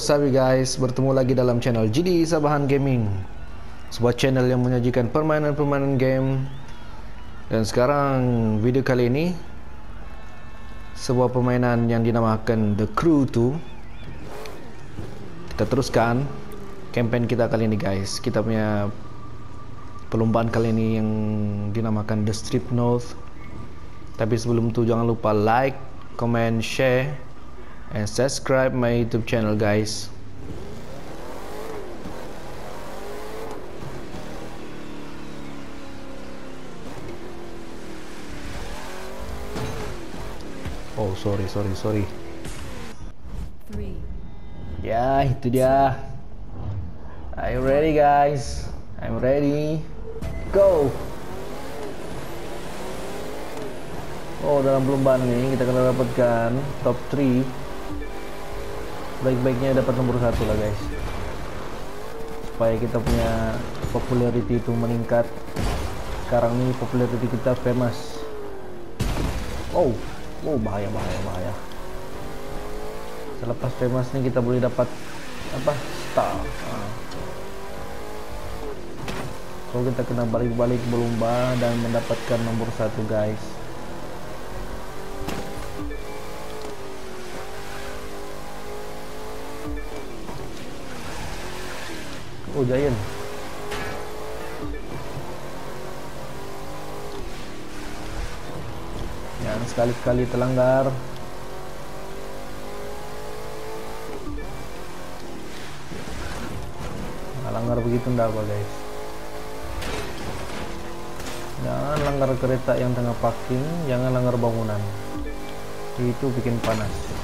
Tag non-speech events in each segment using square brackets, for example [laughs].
What's up you guys, bertemu lagi dalam channel GD Sabahan Gaming. Sebuah channel yang menyajikan permainan-permainan game. Dan sekarang video kali ini Sebuah permainan yang dinamakan The Crew 2 Kita teruskan campaign kita kali ini guys. Kita punya perlombaan kali ini yang dinamakan The Strip North. Tapi sebelum itu jangan lupa like, comment, share and subscribe my youtube channel guys. Oh sorry sorry sorry. Three, ya itu dia. Are you ready guys? I'm ready. Go! Oh dalam perlombaan ini kita akan dapatkan top 3 Baik-baiknya dapat nomor satu lah guys. Supaya kita punya popularity itu meningkat. Sekarang ini popularity kita famous. Oh, oh bahaya bahaya bahaya. Selepas famous nih kita boleh dapat apa? Star. So kita kena balik-balik berlomba dan mendapatkan nomor satu guys Oh Giant Jangan sekali-kali terlanggar. Nah, langgar begitu ndak apa guys. Jangan langgar kereta yang tengah parking Jangan langgar bangunan. Itu bikin panas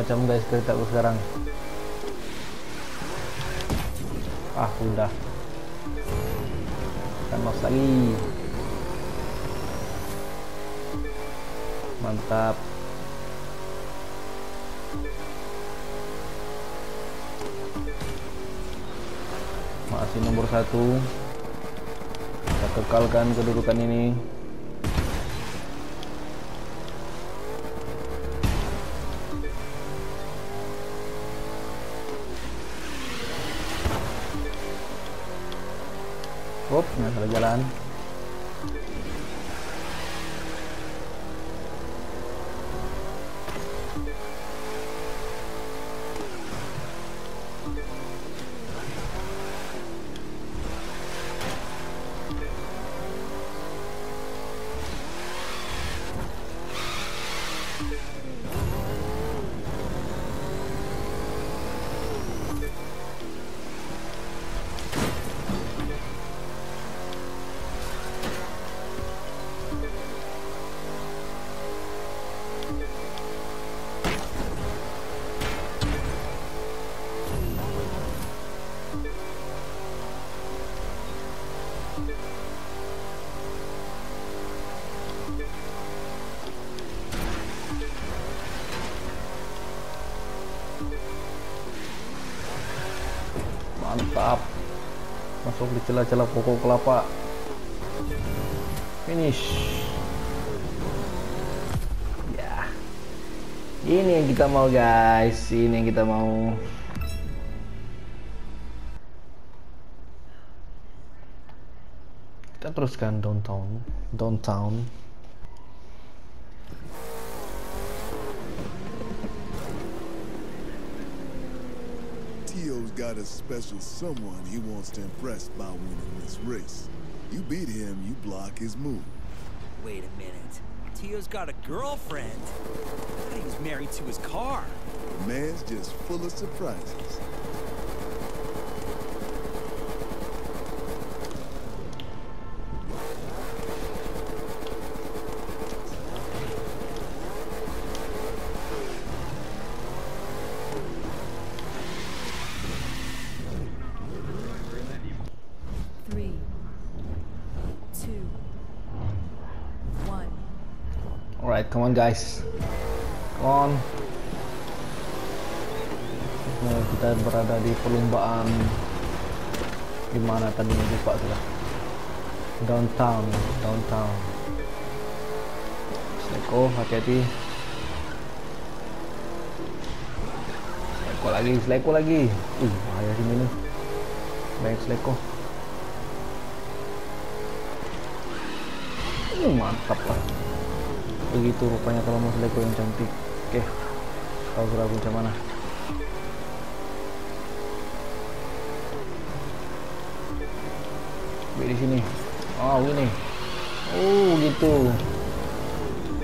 macam guys kereta aku sekarang. Ah udah Kan mas lagi Mantap. Masih nomor satu. Kita kekalkan kedudukan ini Hop, nggak salah jalan. Di celah-celah pokok kelapa. Finish. Ya. Ini yang kita mau guys. Ini yang kita mau. Kita teruskan downtown. Downtown. Tio's got a special someone he wants to impress by winning this race. You beat him, you block his move. Wait a minute. Tio's got a girlfriend. I thought he was married to his car. The man's just full of surprises. Alright, come on guys. Come on. Nah, kita berada di perlombaan di mana tadi lupa sudah. Downtown, downtown. Sleko, hati-hati. Sleko lagi, sleko lagi. Uh, bahaya sini nih. Baik sleko. Uh, mantap lah. Begitu rupanya kalau mau sleko yang cantik. Oke, tahu sudah macam mana. Di sini. Oh, ini. Oh, gitu.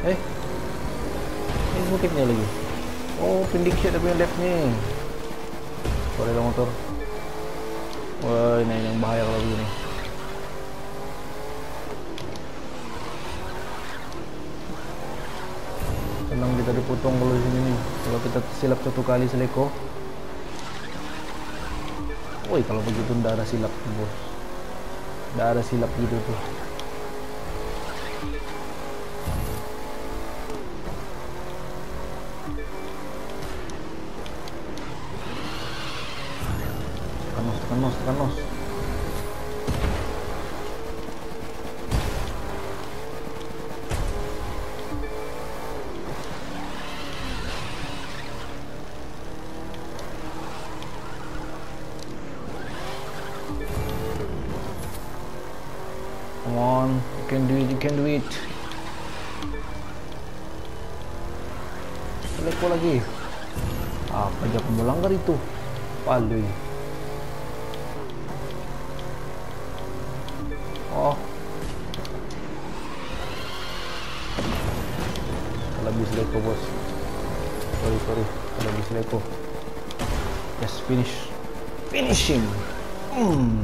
Eh. Ini bukitnya lagi. Oh, prediction tapi yang left nih. Boleh motor. Wah, ini yang bahaya kalau begini. Senang kita dipotong kalau sini nih. Kalau kita silap satu kali seleko. Woi, kalau begitu ndak ada silap, bos. Nggak ada silap gitu tuh. Tekan nos, tekan nos, tekan nos. Seleko lagi. Apa aja kamu langgar itu? Palui. Oh. Kalau habis leko bos. Sorry sorry. Kalau habis leko. Yes finish. Finish him. Mm.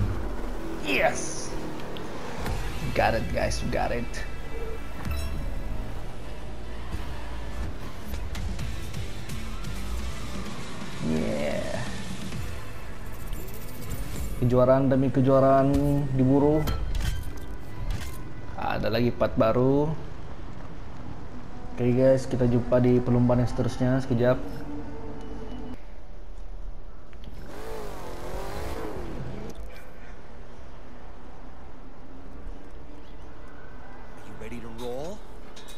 Kejuaraan demi kejuaraan diburu. Ada lagi part baru. Oke guys, kita jumpa di perlombaan yang seterusnya sekejap.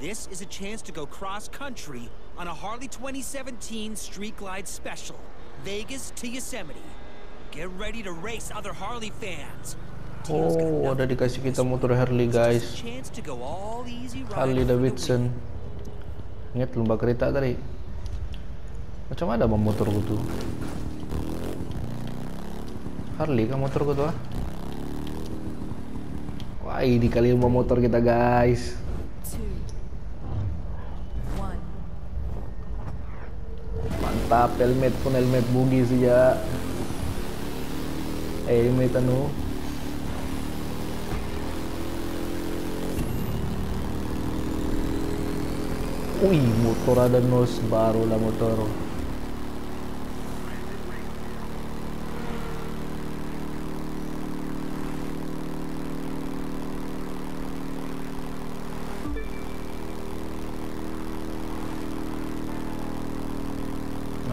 This is a chance to go cross country on a Harley 2017 Street Glide Special. Vegas to Yosemite. Oh, ada dikasih to kita motor Harley guys. Harley Davidson. Ingat lomba kereta tadi. Macam ada bang motorku tuh. Harley kan motorku tuh ah. Wah ini kali lomba motor kita guys. Mantap helmet pun helmet bugi saja. Eh helmet anu. Wih, motor ada nos barulah motor.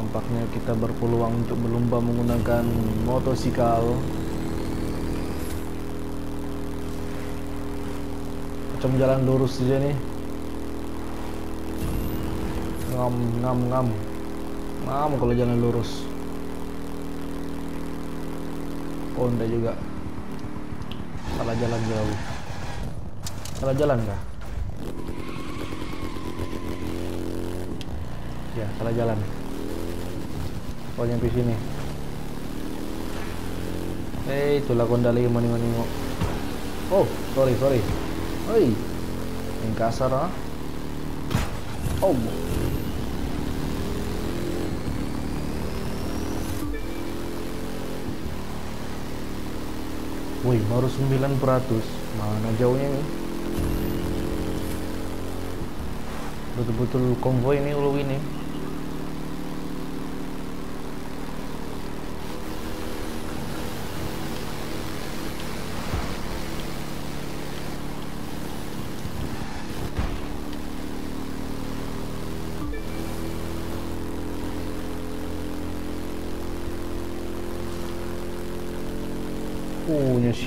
Nampaknya kita berpeluang untuk berlomba menggunakan motosikal. Macam jalan lurus saja nih. Ngam, ngam, ngam. Ngam kalau jalan lurus. Enggak juga. Salah jalan jauh. Salah jalan kah? Ya, salah jalan. Oh nyampe sini. Eh itulah kondali mani mani Oh sorry sorry. Oi yang kasar ah. Oh. Woi baru 9% Mana jauhnya nih Betul-betul konvoy ini ulu ini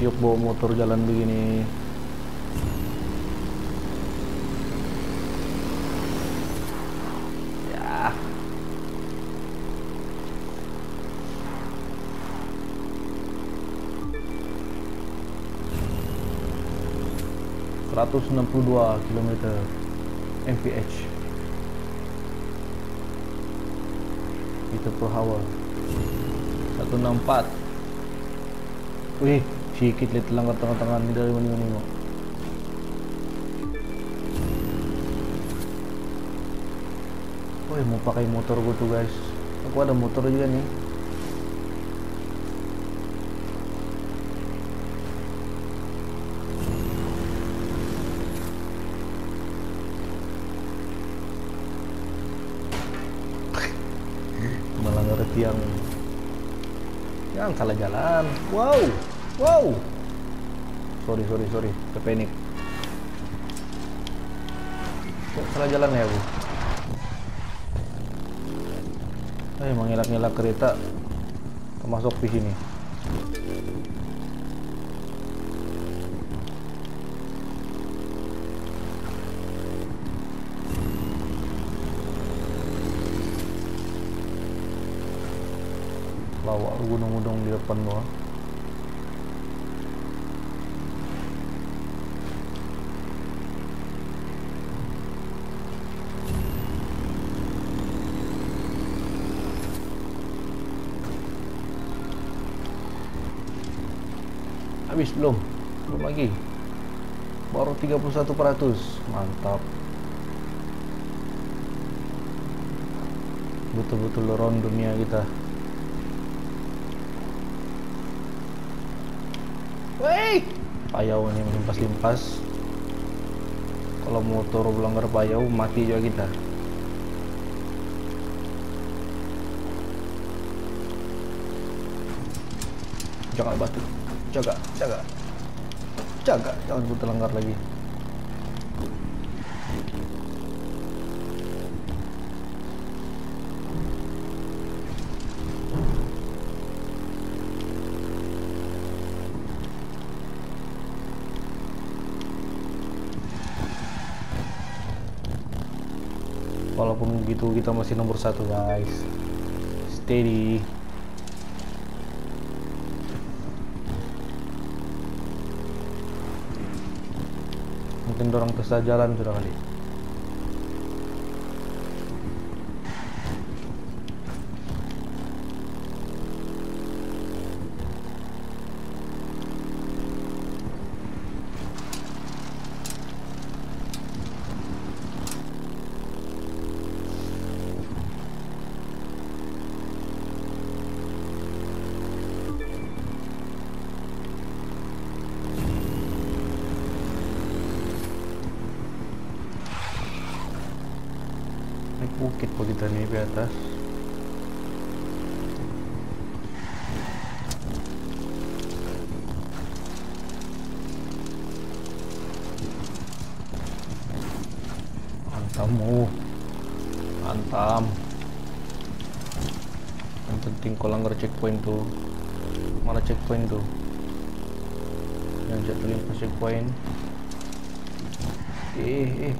siok bawa motor jalan begini. Ya. 162 km mph meter per hour 164 wih sedikit lihat langgar tengah-tengah ini dari mana ini mau Wih mau pakai motor gue tuh guys. Aku ada motor juga nih [laughs] melanggar tiang yang salah jalan. Wow wow. Sorry sorry sorry. Kepenik. Kok salah jalan ya bu? Eh mengelak-ngelak kereta termasuk di sini. Bawa gunung-gunung di depan gua habis belum. Belum lagi. Baru 31% mantap. Betul-betul round dunia kita. Wey, payau ini melimpas-limpas. Kalau motor melanggar payau, mati juga kita. Jangan batu, jaga, jaga, jaga, jangan putar langgar lagi. Walaupun begitu kita masih nomor satu guys. Steady. Mungkin dorong tersa jalan sudah kali. Naik bukit po kita nih di atas. Antamu. Antam. Yang penting kau langgar checkpoint tuh. Mana checkpoint tuh? Yang jatuh limpas checkpoint. Eh, eh.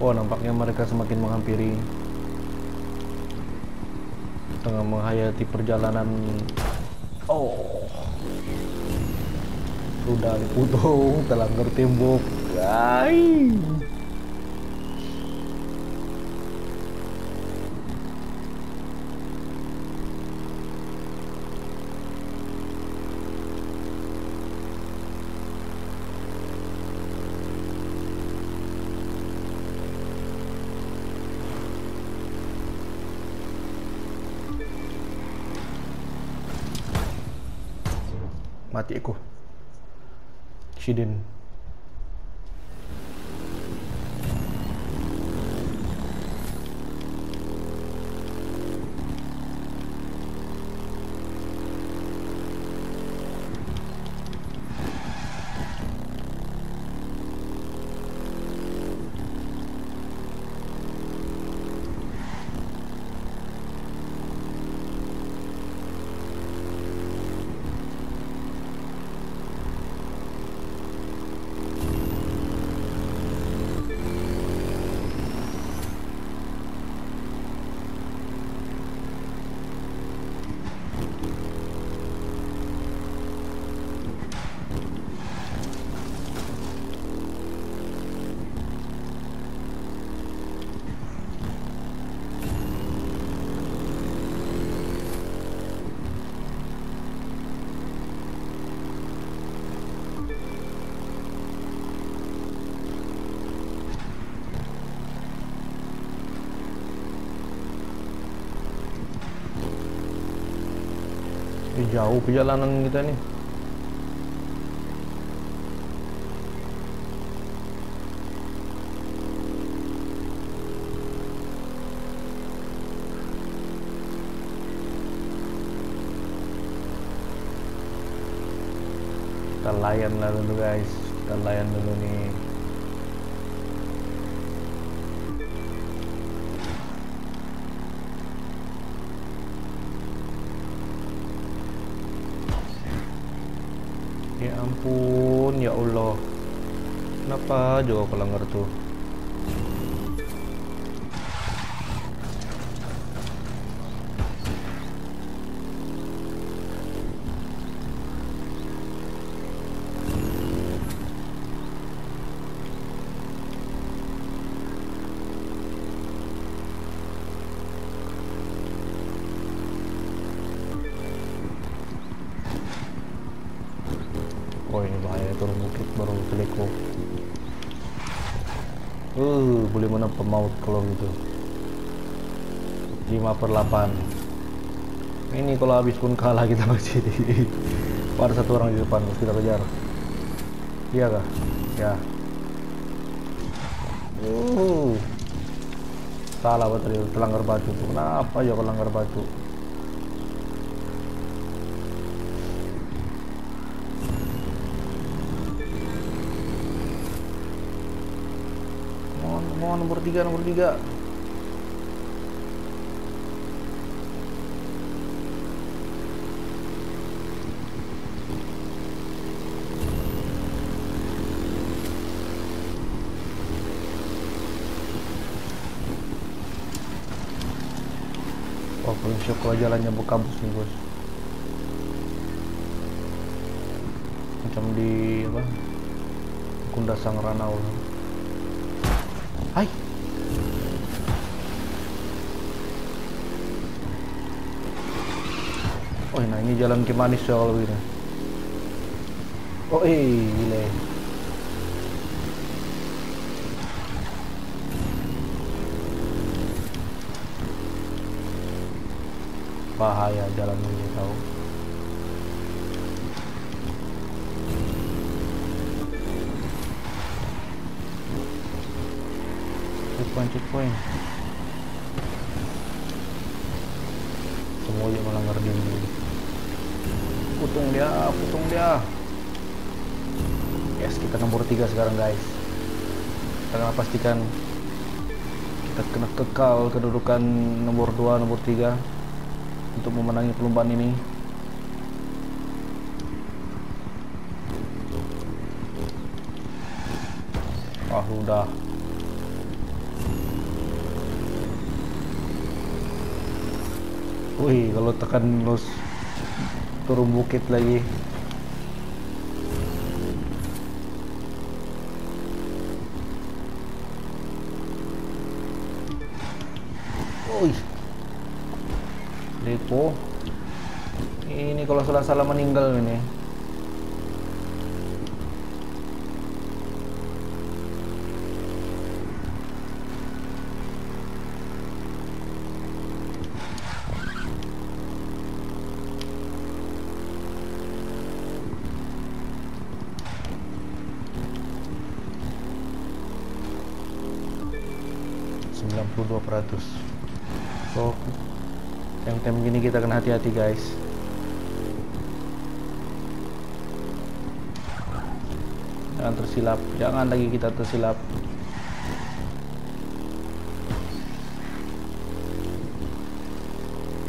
Oh, nampaknya mereka semakin menghampiri tengah menghayati perjalanan. Oh, sudah diputung, terlanggar tembok, guys. Mati aku. Jauh perjalanan kita nih. Kita layan lah dulu guys. Kita layan dulu nih. Ya Allah. Kenapa juga aku langgar tuh? Turun bukit baru teleko. Uh, boleh menang pemaut kalau gitu. 5 per 8 Ini kalau habis pun kalah kita masih di Ada satu orang di depan harus kita kejar. Iya kah? Ya. Uh. Salah betul itu batu. Kenapa ya kalau batu? Mohon nomor tiga, nomor tiga. Oh, syok kalau jalannya bu kampus nih bos. Macam di apa? Kundasang Ranau. Hai. Oh, nah ini jalan ke manis ya kalau begini. Oh, eh, gile. Bahaya jalan ini tahu. Checkpoint, checkpoint. Semua yang melanggar diri. Putung dia, putung dia. Yes, kita nomor tiga sekarang guys. Kita akan pastikan kita kena kekal kedudukan nomor 2, nomor 3 untuk memenangi perlombaan ini. Ah, udah. Wih, kalau tekan los turun bukit lagi. Wih. Depo. Ini kalau salah-salah meninggal ini. Kita kena hati-hati guys. Jangan tersilap. Jangan lagi kita tersilap.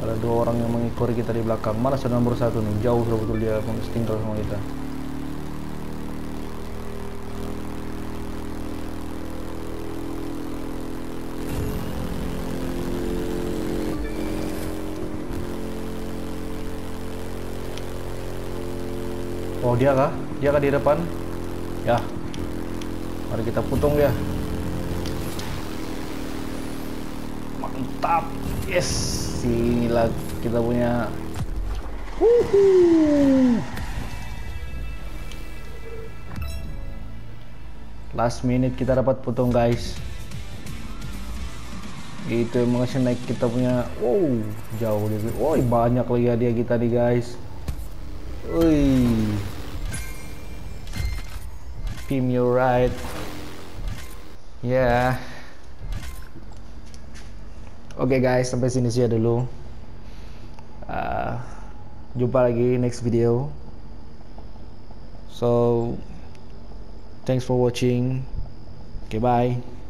Ada dua orang yang mengikuti kita di belakang. Sudah nomor satu nih. Jauh betul dia tinggal sama kita Oh dia kah? Dia kah di depan? Ya. Mari kita putung dia. Mantap. Yes. Inilah kita punya. Wuhu. Last minute kita dapat putung guys. Itu mengasih naik kita punya. Wow, jauh dia. Woi, banyak lagi hadiah kita nih guys. Wih. Right. Ya. Yeah. Oke okay guys, sampai sini saja dulu. Uh, jumpa lagi next video. So, thanks for watching. Okay, bye.